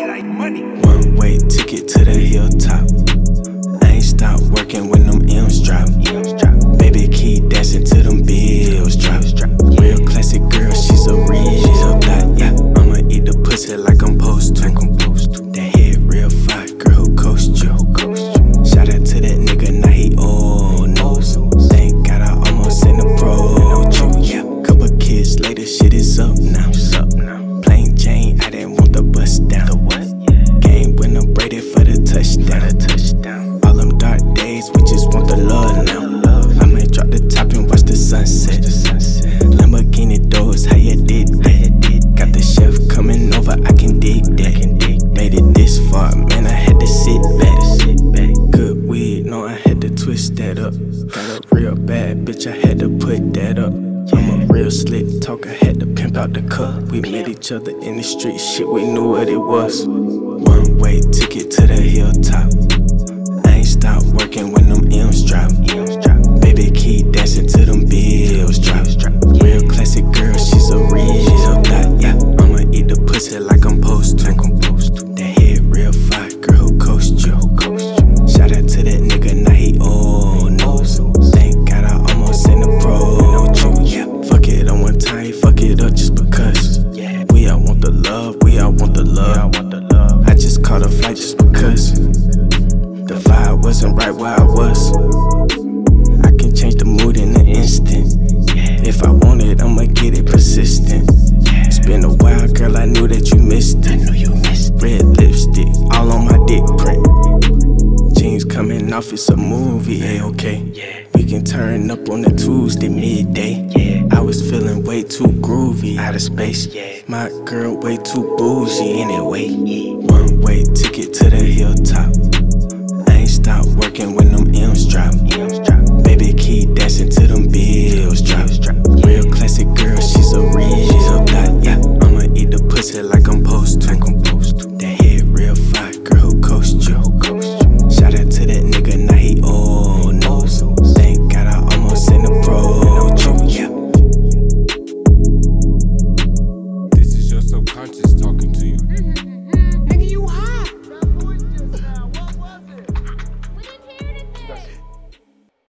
Money. One way ticket to the hilltop. I ain't stopped working when them M's drop. Baby, keep dancing till them bills drop. Real classic girl, she's a real thought. Yeah, I'ma eat the pussy like I'm supposed to. That head real fire, girl who coached you. Shout out to that nigga, now he all knows. Thank God I almost in the pro. Yeah, couple kids later, shit is up want the love now. I might drop the top and watch the sunset. Lamborghini doors, how you did that? Got the chef coming over, I can dig that. Made it this far, man, I had to sit back. Good weed, no, I had to twist that up. Got a real bad bitch, I had to put that up. I'm a real slick talker, had to pimp out the cup. We met each other in the street, shit, we knew what it was. One way ticket to the hilltop. Caught a flight just because. The vibe wasn't right where I was. I can change the mood in an instant. If I want it, I'ma get it persistent. It's been a while, girl, I knew that you missed it. Red lipstick, all on my dick print. Jeans coming off, it's a movie, a okay. Can turn up on a Tuesday midday. I was feeling way too groovy, out of space. My girl way too bougie anyway. One way ticket